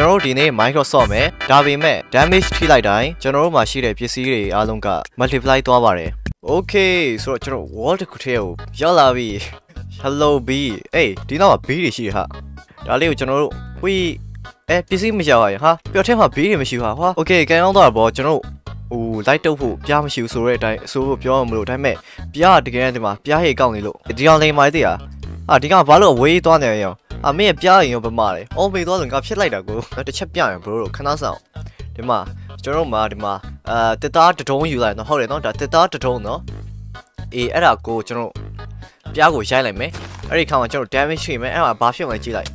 ကျွန်တော်တို့ဒီနေ့ Microsoft မယ်ဒါပေမဲ့ damage ထိလိုက်တိုင်းကျွန်တော်တို့မှာရှိတဲ့ပစ္စည်းတွေအားလုံးက multiply သွားပါတယ် Okay ဆိုတော့ကျွန်တော် wall တစ်ခုထဲကိုရောက်လာပြီ Hello B အေးဒီနောက်မှာ B တွေရှိတယ်ဟာဒါလေးကိုကျွန်တော်တို့ဝီအဲပစ္စည်းမရောက်ရဟာပျော်ထဲမှာ B တွေမရှိဘူးဟာဟာ Okay ကန်အောင်တော့ပေါ့ကျွန်တော်ဟိုလိုက်တုပ်ဖို့ပြားမရှိဘူးဆိုတဲ့အတိုင်းအဆိုးကိုပြောမလို့ဒါပေမဲ့ပြားတကယ်ဒီမှာပြားဟေကောက်နေလို့ဒီအောင်လိန်မိုင်းတည်းဟာအာဒီကောင်ဘာလို့ဝေးသွားနေရအောင် အမေပြားရင်ရောဗမာတယ်အော်မေသွားဆိုငါဖြစ်လိုက်တာကိုတစ်ချက်ပြရင် bro တို့ခဏဆောင်ဒီမှာကျွန်တော်တို့မှာဒီမှာအာတစ်သားတတုံးယူလိုက်နော်ဟုတ်တယ်နော်ဒါတစ်သားတတုံးနော်အေးအဲ့ဒါကိုကျွန်တော်ပြားကိုရိုက်လိုက်မယ်အဲ့ဒီခါမှာကျွန်တော် damage ရှိမယ်အဲ့ဒါဘာဖြစ်မှကြည့်လိုက်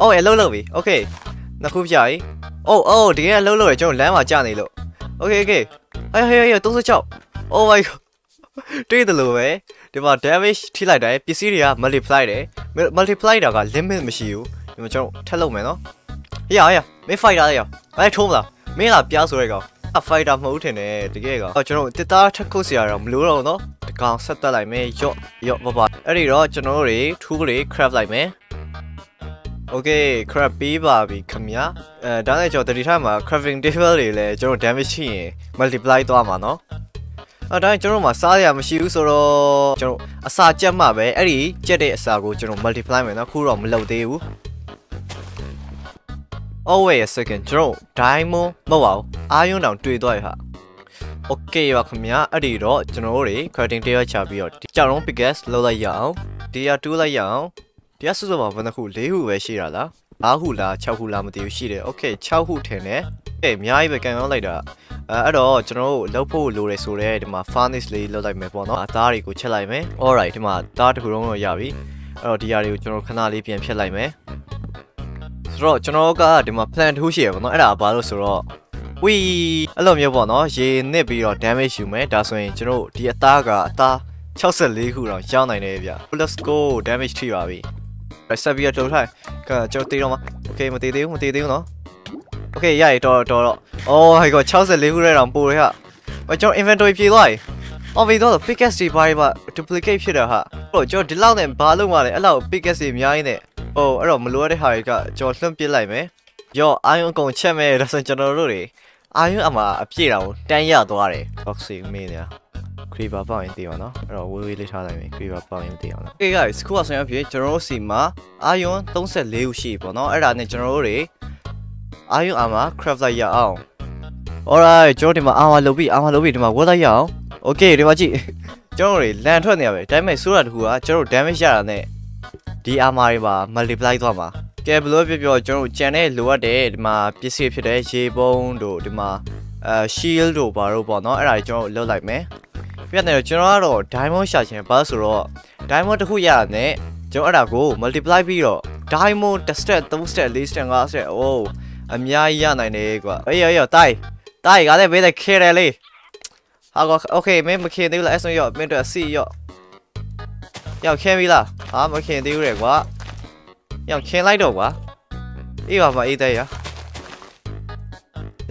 အော်ရလုံးလုံးပြီ okay နှစ်ခုပြပြီအိုးအိုးဒီကလုံးလုံးရကျွန်တော်လမ်းမှာကြာနေလို့ okay okay ဟဲ့ဟဲ့ဟဲ့36 oh my god တွေ့တယ်လို့ပဲ ဒီမှာ damage ထိလိုက်တယ်ပစ္စည်းတွေက multiply တယ် multiply တာက limit မရှိဘူးဒီမှာကျွန်တော်ထပ်လုပ်မယ်နော်ဟေ့ရဟေ့ရမင်း fighter လေရအဲ့ထိုးမလားမင်းလားပြားဆိုရဲကောင်အ fighter မဟုတ်ထင်တယ်တကယ်ကောင်အော်ကျွန်တော်တစ်သားထပ်ခုတ်စရာတော့မလိုတော့နော်တကောင်ဆက်တက်လိုက်မယ်ယော့ယော့ဘာဘာအဲ့ဒီတော့ကျွန်တော်တို့တွေထူးကလေး craft လိုက်မယ် Okay crab ပေးပါပြီခင်ဗျာအဲဒါနဲ့ကျွန်တော်တတိထားမှာ crafting table တွေလည်းကျွန်တော် damage ရှိရင် multiply သွားမှာเนาะ အဲဒါကျွန်တော်တို့မှာစားရမရှိဘူးဆိုတော့ကျွန်တော်အစာကြက်မှပဲအဲ့ဒီကြက်တဲ့အစာကိုကျွန်တော် multiply မယ်နော်ခုတော့မလုပ်သေးဘူး Oh wait a second ကျွန်တော် diamond မဟုတ်ပါဘူးအာယွန်းတောင်တွေ့သွားရဟာ Okay ပါခင်ဗျာအဲ့ဒီတော့ကျွန်တော်တို့တွေ crafting တရချပြီးတော့ကြောက်ရုံး pickaxe လောက်လိုက်ရအောင်တရား2လိုက်ရအောင်တရားစုစုပါဘယ်နှခု၄ခုပဲရှိတာလား5ခုလား6ခုလားမသိဘူးရှိတယ် Okay 6ခုထင်တယ် အေးအများကြီးပဲကန်ရောက်လိုက်တာအဲအဲ့တော့ကျွန်တော်တို့လောက်ဖို့လိုတယ်ဆိုတော့ဒီမှာ furnace လေးလောက်လိုက်မယ်ပေါ့နော်အသားတွေကိုချက်လိုက်မယ် alright ဒီမှာသားတစ်ခုလုံးတော့ရပြီအဲ့တော့ဒီຢာတွေကိုကျွန်တော်ခဏလေးပြန်ဖြတ်လိုက်မယ်ဆိုတော့ကျွန်တော်ကဒီမှာ plan ထိုးရှိရပေါ့နော်အဲ့ဒါဘာလို့ဆိုတော့ဝီအဲ့လိုမျိုးပေါ့နော်ရေနစ်ပြီးတော့ damage ယူမယ်ဒါဆိုရင်ကျွန်တော်ဒီအသားကအသား64ခုတော့ရောက်နိုင်တယ်ဗျ let's go damage ထိပါပြီဆက်ပြီးတော့ထိုးထိုင်ကကျွန်တော်တေးတော့မှာ okay မတေးသေးဘူးမတေးသေးဘူးနော် okay ရရတော်တော်တော့ oh my god 64ခုရဲတောင်ပို့ရဟအကျွန်တော် inventory ပြေးသွားပြီအော်ပြီးတော့ pickaxe တွေဘာတွေပါ duplicate ဖြစ်တာဟာဟိုကျွန်တော်ဒီလောက်နဲ့ဘာလုပ်မှလဲအဲ့လောက် pickaxe တွေအများကြီးနဲ့ဟိုအဲ့တော့မလိုရတဲ့ဟာတွေကကျွန်တော်လွှင့်ပစ်လိုက်မယ်ရော့အာယုံအကုန်ချက်မယ်ဒါဆိုကျွန်တော်တို့တွေအာယုံအမှာအပြည့်တောင်တန်းရသွားတယ် boxy မင်းညာ creeper ပေါက်ရင်တည်အောင်နော်အဲ့တော့ဝေးဝေးလေးထားလိုက်မယ် creeper ပေါက်ရင်တည်အောင်နော် Okay guys ခုကဆိုရင်ဖြစ်ကျွန်တော်တို့စီမှာအာယွန်34ခုရှိပြီပေါ့နော်အဲ့ဒါနဲ့ကျွန်တော်တို့တွေ အာယွန်အာမှာ craft လိုက်ရအောင် Alright ကျွန်တော်ဒီမှာအာမလုပ်ပြီးအာမလုပ်ပြီးဒီမှာဝတ်လိုက်ရအောင် Okay ဒီမှာကြည့်ကျွန်တော်တို့တွေလန်ထွက်နေရပဲဒါပေမဲ့ဆိုးတာတခုကကျွန်တော်တို့ damage ရတာနဲ့ဒီအာမတွေပါ multiply သွားမှာကဲဘလို့ပြောပြောကျွန်တော်တို့ကြံတဲ့လိုအပ်တဲ့ဒီမှာပစ္စည်းဖြစ်တဲ့ရေပုံးတို့ဒီမှာအဲ shield တို့ဘာတို့ပေါ့နော်အဲ့ဒါတွေကျွန်တော်တို့လုတ်လိုက်မယ်ပြတ်နေတော့ကျွန်တော်ကတော့ diamond ရှာချင်ဘာလို့ဆိုတော့ diamond တစ်ခုရတာနဲ့ကျွန်တော်အဲ့ဒါကို multiply ပြီးတော့ diamond တစ် step 3 step 4 step 5 step အိုး အများကြီးရနိုင်တယ်ကွာအေးရောရောတိုက်တိုက်ကားလည်းဘေးတဲ့ခဲတယ်လေဟာကော okay မင်းမခင်သေးဘူးလားအဲ့ဆိုရောမင်းတို့အစီရောရောက်ခင်းပြီလားဟာမခင်သေးဘူးလေကွာရောက်ခင်းလိုက်တော့ကွာအေးပါပါအေးတဲ့ရ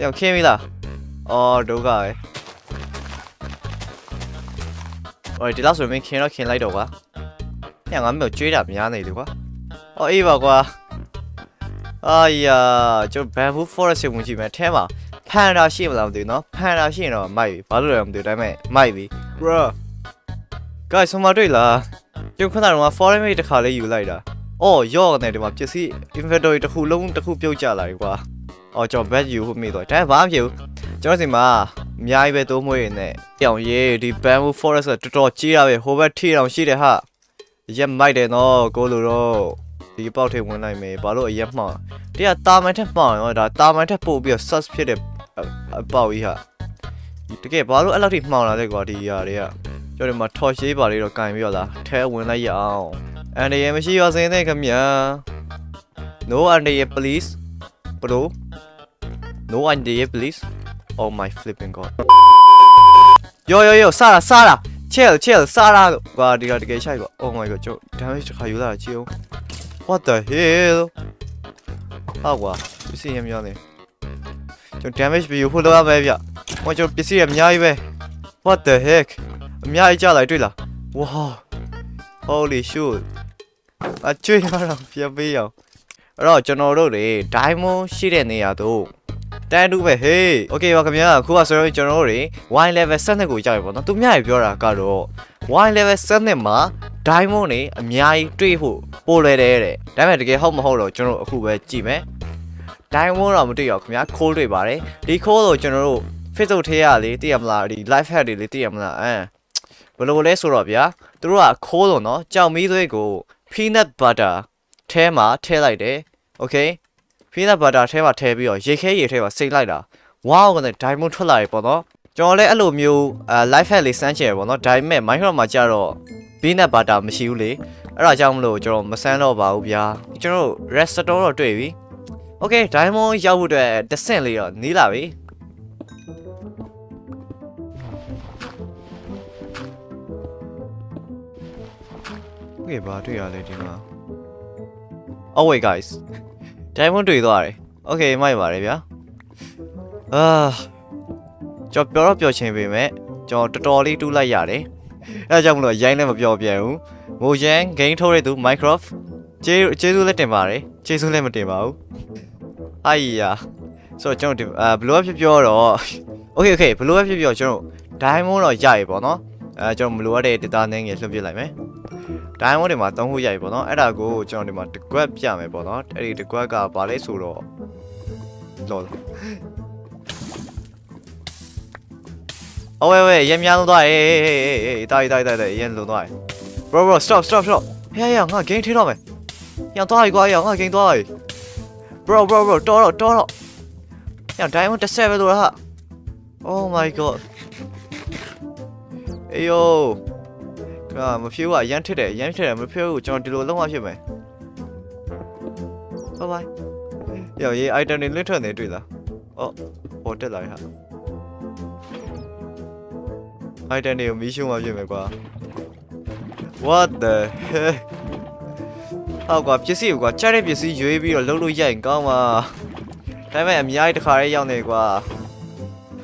ရောက်ခင်းပြီလားအော်ဒုက္ခပဲဟိုဒီလောက်ဆိုမင်းခင်တော့ခင်လိုက်တော့ကွာညငါမျိုးကျွေးတာများနေတယ်ကွာအော်အေးပါကွာ အာယာကျွန်တော် bamboo forest ဝင်ကြည့်မယ်အဲမှာဖန်တာရှိမလားမသိဘူးเนาะဖန်တာရှိရင်တော့မိုက်ပြီဘာလို့လဲမသိဘူးဒါပေမဲ့မိုက်ပြီ bro guys ဆမတွေ့လားကျွန်တော်ခဏတော့ foreign mate တစ်ခါလေးယူလိုက်တာအော်ရော့နေတယ်မှာပစ္စည်း inventory တစ်ခုလုံးတစ်ခုပြုတ်ကျလာပြီကွာအော်ကျွန်တော် bad ယူဖို့မိတော့ဒါဘာမှမဖြစ်ဘူးကျွန်တော်စီမှာအများကြီးပဲတိုးမွေးနေတောင်ရေးဒီ bamboo forest ကတော်တော်ကြီးတာပဲဟိုဘက်ထိတောင်ရှိတယ်ဟာရက်မိုက်တယ်နော်ကိုလိုတော့ ဒီပေါက်ထိဝင်လိုက်မယ်ဘာလို့အရက်မှောင်တရားတာမန်ထက်မှောင်ရောဒါတာမန်ထက်ပို့ပြီးတော့ sus ဖြစ်တဲ့အပေါက်ကြီးဟာတကယ်ဘာလို့အဲ့လောက်ထိမှောင်လာလဲကွာဒီຢာတွေကကျွန်တော်ဒီမှာ torch ရေးပါလေးတော့ကင်ပြီးတော့လားထဲဝင်လိုက်ရအောင်အန်ဒီရမရှိရစင်းတဲ့ခမညာ no အန်ဒီရ please bro no အန်ဒီရ please oh my flipping god yo yo yo စားတာစားတာ chill chill စားတာကွာဒီကတကယ်ရှိုက်ကွာ oh my god ကျွန်တော် damage တစ်ခါယူလာတာကြည့်အောင် what the hell ဟာကွာပစ္စည်းရများနေကျွန်တော် damage ပြီးဖို့လောက်ရပဲဗျဟောကျွန်တော်ပစ္စည်းရအများကြီးပဲ what the heck အများကြီးကြလိုက်တွေ့လား wow holy shoot အကျွေးရအောင်ပြပေးအောင်အဲ့တော့ကျွန်တော်တို့တွေ diamond ရှိတဲ့နေရာတို့ တန်တူပဲဟေး okay ပါခင်ဗျာအခုကဆိုတော့ကျွန်တော်တို့တွေ wine level 7ကိုကြောက်ရပါတော့သူများကြီးပြောတာကတော့ wine level 7မှာ diamond တွေအများကြီးတွေ့ဖို့ပိုလွယ်တယ်တဲ့ဒါပေမဲ့တကယ်ဟုတ်မဟုတ်တော့ကျွန်တော်အခုပဲကြည့်မယ် diamond တော့မတွေ့ရခင်ဗျာ coal တွေ့ပါတယ်ဒီ coal ကိုကျွန်တော်တို့ Facebook ထဲရလေသိရမလားဒီ live hack တွေလေသိရမလားအဲဘယ်လိုလဲဆိုတော့ဗျာသူတို့က coal လို့နော်ကြောင်မီးသွေးကို peanut butter ထဲမှာထည့်လိုက်တယ် okay peanut butter ထဲမှာထည့်ပြီးတော့ရေခဲရေထဲမှာစိတ်လိုက်တာ wow ကနေ diamond ထွက်လာပြီပေါ့နော်ကျွန်တော်လည်းအဲ့လိုမျိုးအဲ live hack လေးစမ်းချင်ရပေါ့နော်ဒါပေမဲ့ Minecraft မှာကြတော့ peanut butter မရှိဘူးလေအဲ့ဒါကြောင့်မလို့ကျွန်တော်မစမ်းတော့ပါဘူးဗျာကျွန်တော် restore တော့တွေ့ပြီ okay diamond ရောက်ဖို့အတွက်တစ်ဆင့်လေးတော့နီးလာပြီโอเคဘာတွေ့ရလဲဒီမှာ Oh wait guys diamond တွေ့သွားတယ် okay မိုက်ပါတယ်ဗျာအာကျွန်တော်ပြောတော့ပြောချင်ပေမဲ့ကျွန်တော်တော်တော်လေးတူးလိုက်ရတယ်အဲဒါကြောင့်မလို့ရိုင်းလည်းမပြောပြဘူးမိုရန် game ထုတ်တဲ့သူ Minecraft ကျေးကျေးဇူးလည်းတင်ပါတယ်ကျေးဇူးလည်းမတင်ပါဘူးအိုင်ယာဆိုတော့ကျွန်တော်အာဘလို့ဖြစ်ပြောတော့ okay okay ဘလို့ဖြစ်ပြောကျွန်တော် diamond တော့ရရပေါ့နော်အဲကျွန်တော်မလိုရတဲ့ data နည်းငယ်လွှတ်ပြလိုက်မယ် diamond တွေမှာသုံးခုရိုက်ပေါ့နော်အဲ့ဒါကိုကျွန်တော်ဒီမှာတကွက်ပြမယ်ပေါ့နော်အဲ့ဒီတကွက်ကဘာလဲဆိုတော့လောအော်ဝဲဝဲရမ်းများလုံးသွားဟေးဟေးဟေးဟေးတားတားတားတားရမ်းလုံးသွား bro bro stop stop stop ဟေးဟေးငါ game ထိတော့မယ်ညောင်သွားပြီကွာညောင်ငါ game သွားပြီ bro bro bro တော်တော့တော်တော့ညောင် diamond တစ်ပဲလို့ဟာ oh my god အေးယော ကမဖြေးဘူးအရန်ထစ်တယ်အရန်ထစ်တယ်မဖြေးဘူးကျွန်တော်ဒီလိုလုံးဝဖြစ်မယ် bye bye ယောရေး item တွေလွတ်ထွက်နေတွေ့လားအော်ဟိုတက်လာဟာ item တွေကိုမီးရှို့မှဖြစ်မယ်ကွာ what the heck ဟောက်ကွာပစ္စည်းကွာကြားတဲ့ပစ္စည်းရွေးပြီးတော့လှုပ်လို့ရရင်ကောင်းပါဒါပေမဲ့အများကြီးတစ်ခါလေးရောက်နေကွာ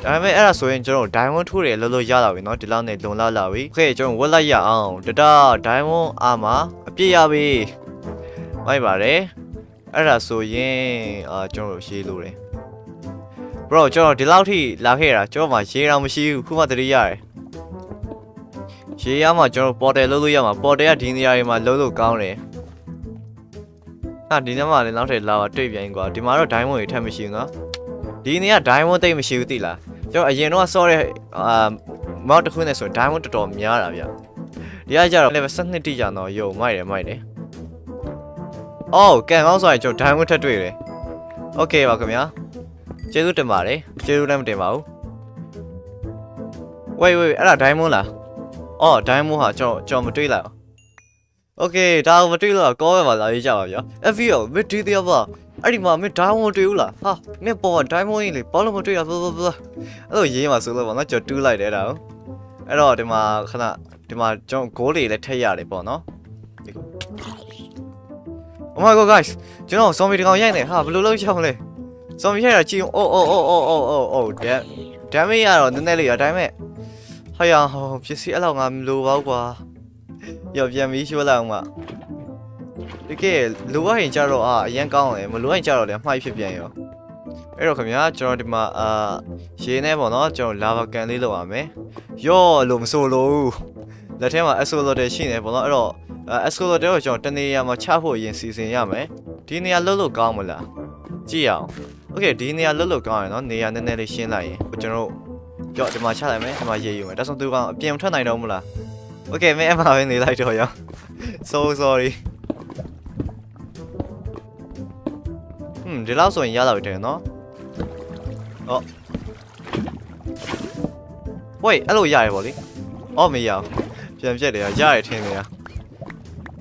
ဒါပေမဲ့အဲ့ဒါဆိုရင်ကျွန်တော် diamond ထိုးတယ်လောလောရလာပြီเนาะဒီလောက်နဲ့လုံလောက်လာပြီโอเคကျွန်တော်ဝက်လိုက်ရအောင်တတ diamond အာမှာအပြည့်ရပြီမိုက်ပါတယ်အဲ့ဒါဆိုရင်အာကျွန်တော်ရေးလို့တယ် bro ကျွန်တော်ဒီလောက်ထိလာခဲ့တာကျွန်တော်မှရေးတော့မရှိဘူးခုမှတတိရတယ်ရေးရမှာကျွန်တော်ပေါ်တယ်လုပ်လို့ရမှာပေါ်တယ်ကဒီနေရာတွေမှာလုပ်လို့ကောင်းတယ်အာဒီနေ့မှလည်းနောက်ထပ်လာပါတွေ့ပြန်ကွာဒီမှာတော့ diamond တွေထပ်မရှိဘူးနော်ဒီနေရာ diamond တိတ်မရှိဘူးသိလား ကျွန်တော်အရင်တော့ sorry အာမောက်တစ်ခုနဲ့ဆို diamond တော်တော်များတာဗျဒီကကြတော့ level 12တိကျတော့ယုံမိုက်တယ်မိုက်တယ်အော်ကန်ကောင်းဆိုရင်ကျွန်တော် diamond ထပ်တွေ့တယ် okay ပါခင်ဗျာကျေးဇူးတင်ပါတယ်ကျေးဇူးလည်းမတင်ပါဘူး wait wait အဲ့ဒါ diamond လားအော် diamond ဟာကျွန်တော်ကျွန်တော်မတွေ့လိုက်အောင် okay ဒါမတွေ့လို့ကောပဲပါလာရေးကြပါဗျာ FVO မတွေ့သေးပါ အဲ့ဒီမှာမင်း diamond တွေ့ဘူးလားဟာမင်းပေါ် diamond ကြီးလေဘာလို့မတွေ့ရဘဘဘအဲ့လိုရေးမှာဆိုလို့ပေါ့နော်ကျွန်တော်တူးလိုက်တယ်ဒါအဲ့တော့ဒီမှာခဏဒီမှာကျွန်တော် goal တွေလည်းထည့်ရတယ်ပေါ့နော် Oh my god guys ကျွန်တော် zombie တကောင်ရိုက်နေဟာဘယ်လိုလုပ်ချောင်းလဲ zombie ရိုက်တာကြည့်အောင် oh oh oh oh oh oh oh damn damage ရတော့နည်းနည်းလေးရဒါပေမဲ့ဟာရဟောပစ္စည်းအဲ့လောက်ငါမလိုပါဘူးကွာရောပြန်ပြီးရှိုးလိုက်အောင်ပါ တကယ်လိုရရင်ကြတော့အာအရင်ကောင်းတယ်မလိုရင်ကြတော့လည်းအမှားဖြစ်ပြန်ရောအဲ့တော့ခင်ဗျာကျွန်တော်ဒီမှာအာရေနဲ့ပေါ့နော်ကျွန်တော်လာဗကန်လေးလောက်ရမယ်ရော့လို့မဆိုလို့လက်ထဲမှာ axolotl ရှိနေပေါ့နော်အဲ့တော့ axolotl ကိုကျွန်တော်တနေရာမှာချဖို့အရင်စီစဉ်ရမယ်ဒီနေရာလှုပ်လို့ကောင်းမလားကြည့်ရအောင်โอเคဒီနေရာလှုပ်လို့ကောင်းရယ်နော်နေရာနည်းနည်းလေးရှင်းလိုက်ရင်ကျွန်တော်ကြော့ဒီမှာချလိုက်မယ်ဒီမှာရေးယူမယ်ဒါဆိုသူကောင်အပြင်ထွက်နိုင်တော့မလားโอเคမင်းအမှားပဲနေလိုက်တော့ရော so sorry ဟွန်းဒီလောက်ဆိုရင်ရလာပြီတဲ့နော်အော်ဝေးအဲ့လိုရရပါလေအော်မရပြန်ပြက်တယ်ရရတယ်ထင်နေရ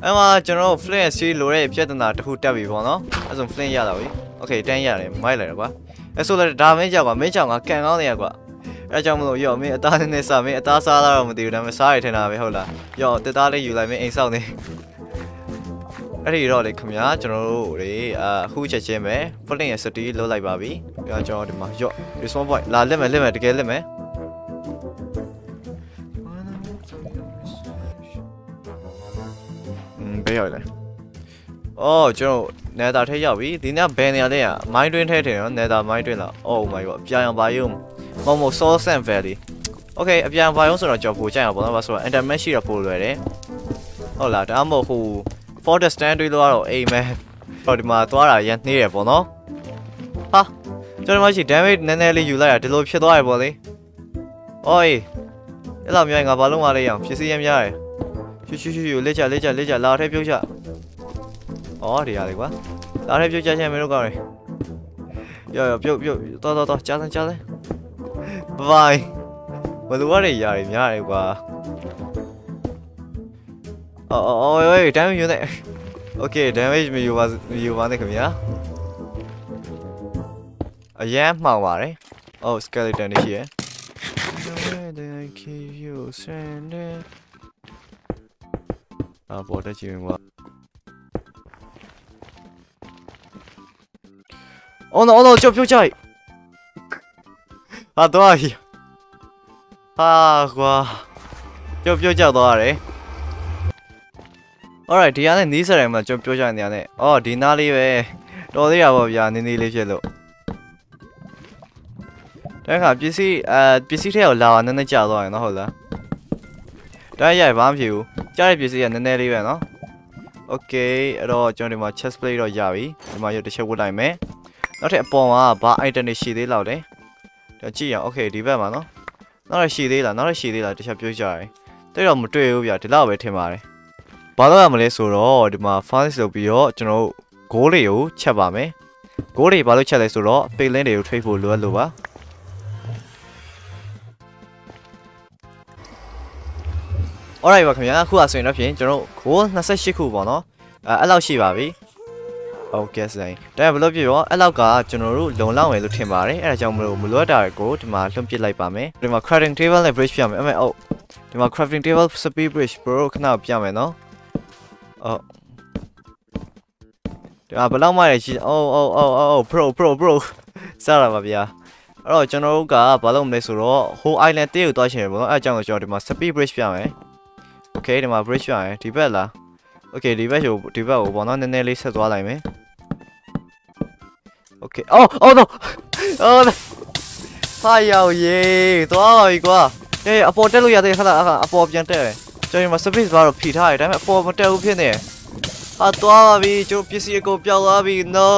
အဲ့မှာကျွန်တော် flint စီလိုတဲ့ပြဿနာတစ်ခုတက်ပြီပေါ့နော်အဲ့ဆို flint ရလာပြီ okay တန်းရတယ်မိုက်လိုက်တော့ကွာအဲ့ဆိုလည်းဒါမင်းကြောက်ကွာမင်းကြောက်ငါကန်ကောင်းနေရကွာအဲ့ကြောင့်မလို့ရော့မင်းအသားနဲ့စားမင်းအသားစားလာတော့မသိဘူးဒါပေမဲ့စားရထင်တာပဲဟုတ်လားရော့တက်သားလေးယူလိုက်မင်းအိမ်ဆောက်နေ အဲ့ဒီတော့လေခင်ဗျာကျွန်တော်တို့တွေအခုချက်ချင်းပဲ fling ရဲ့ city လုတ်လိုက်ပါပြီပြီးတော့ကျွန်တော်ဒီမှာရော့ respawn point လာလက်မယ်လက်မယ်တကယ်လက်မယ်ဘယ်ရောက်လဲအော်ကျွန်တော်နေတာထဲရောက်ပြီဒီနေ့ဘယ်နေရာလဲอ่ะမိုင်းတွင်းထဲထင်နော်နေတာမိုင်းတွင်းလား oh my god ပြန်အောင်ပါရုံမဟုတ်မဟုတ် source and valley okay အပြန်ပါရုံဆိုတော့ကြော်ပိုကြရအောင်ပေါ့နော်ဆိုတော့ internet ရှိတော့ပိုလွယ်တယ်ဟုတ်လားဒါမှမဟုတ်ဟို Forest Stand တွေလို့ကတော့အိမ်မဲဟောဒီမှာသွားတာရန်နှေးတယ်ပေါ့နော်ဟာကျွန်တော်မရှိ damage နည်းနည်းလေးယူလိုက်တာဒီလိုဖြစ်သွားရပေါ့လေအိုးအဲ့လောက်မြိုင်ငါဘာလုံးမလဲရအောင်ဖြစ်စီရမ်းများတယ်ရှူရှူရှူလက်ချလက်ချလက်ချလာထဲပြုတ်ချအော်ဒီရတယ်ကွာလာထဲပြုတ်ချချင်မင်းတို့ကောင်းတယ်ရောရောပြုတ်ပြုတ်တော်တော်တော်ကြားစမ်းကြားစမ်းဘိုင်ဘယ်လိုရရရတယ်များတယ်ကွာ အော်အော်အော်ဝေး damage ယူနေ Okay damage မယူပါမယူပါနဲ့ခင်ဗျာအရန်မှောင်ပါတယ် Oh skeleton တွေရှိရယ် Where did I keep you stranded အာပေါ်တက်ကြည့်ရင်ကွာ Oh no oh no ကြောက်ပြုတ် Alright ဒီကနေ့နီးစရိုင်မှာကျွန်တော်ပြောကြနေရတယ်။အော်ဒီနားလေးပဲတော်သေးရပါဗျာနင်းသေးလေးဖြစ်လို့။တန်းခါပစ္စည်းအဲပစ္စည်းထဲကိုလာအောင်နည်းနည်းကြာသွားရင်နော်ဟုတ်လား။တိုင်းရိုက်ဘာမှမဖြစ်ဘူး။ကြားတဲ့ပစ္စည်းကနည်းနည်းလေးပဲနော်။ Okay အဲ့တော့ကျွန်တော်ဒီမှာ chest plate တော့ရပြီ။ဒီမှာရုပ်တစ်ချက်ဝတ်လိုက်မယ်။နောက်ထပ်အပေါ်မှာဘာ item တွေရှိသေးလောက်လဲ။ဒါကြည့်ရအောင် Okay ဒီဘက်မှာနော်။နောက်ထပ်ရှိသေးလားနောက်ထပ်ရှိသေးလားတစ်ချက်ပြောကြရတယ်။တိတ်တော့မတွေ့ဘူးဗျာဒီလောက်ပဲထင်ပါတယ်။ ဘာလို့ရမလဲဆိုတော့ဒီမှာ fast လုပ်ပြီးတော့ကျွန်တော်တို့ goal တွေကိုချက်ပါမယ် goal တွေဘာလို့ချက်လဲဆိုတော့ pay link တွေကို trade ဖို့လိုအပ်လို့ပါ alright ပါခင်ဗျာအခုအဆိုရင်တော့ဖြင့်ကျွန်တော်တို့ goal 28ခုပေါ့နော်အဲအဲ့လောက်ရှိပါပြီဟုတ်ကဲ့ဆိုင်ဒါဘယ်လိုပြရောအဲ့လောက်ကကျွန်တော်တို့လုံလောက်မယ်လို့ထင်ပါတယ်အဲ့ဒါကြောင့်မလို့မလွတ်တာကိုဒီမှာလွှင့်ပစ်လိုက်ပါမယ်ဒီမှာ crafting table နဲ့ bridge ပြမယ်အဲ့မဲ့အော်ဒီမှာ crafting table speed bridge bro ခဏပြမယ်နော် အော်ဒါဘယ်လောက်မှရရှိအိုးအိုးအိုးအိုး pro pro pro စားရပါဗျာအဲ့တော့ကျွန်တော်တို့ကဘာလုပ်မလဲဆိုတော့ whole island တေးကိုတွားချင်တယ်ပေါ့နော်အဲ့အကြောင်းကိုကျွန်တော်ဒီမှာ speed bridge ပြမယ် okay ဒီမှာ bridge ပြမယ်ဒီဘက်လား okay ဒီဘက်ကိုဒီဘက်ကိုပေါ့နော်နည်းနည်းလေးဆက်သွားလိုက်မယ် okay oh oh no oh no ဟာရောက်ရေးသွားပါပြီကွာအေးအပေါ်တက်လို့ရတယ်ခဏအပေါ်ပြန်တက်တယ် ကျွန်တော်ဒီမှာ space bar တော့ဖိထားရတယ်ဒါပေမဲ့အပေါ်မတက်ဘူးဖြစ်နေတယ်ဟာသွားပါပြီကျွန်တော်ပစ္စည်းအကုန်ပျောက်သွားပြီ no